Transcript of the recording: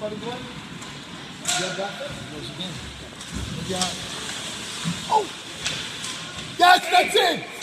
Buddy boy? You Oh! Yes, that's it!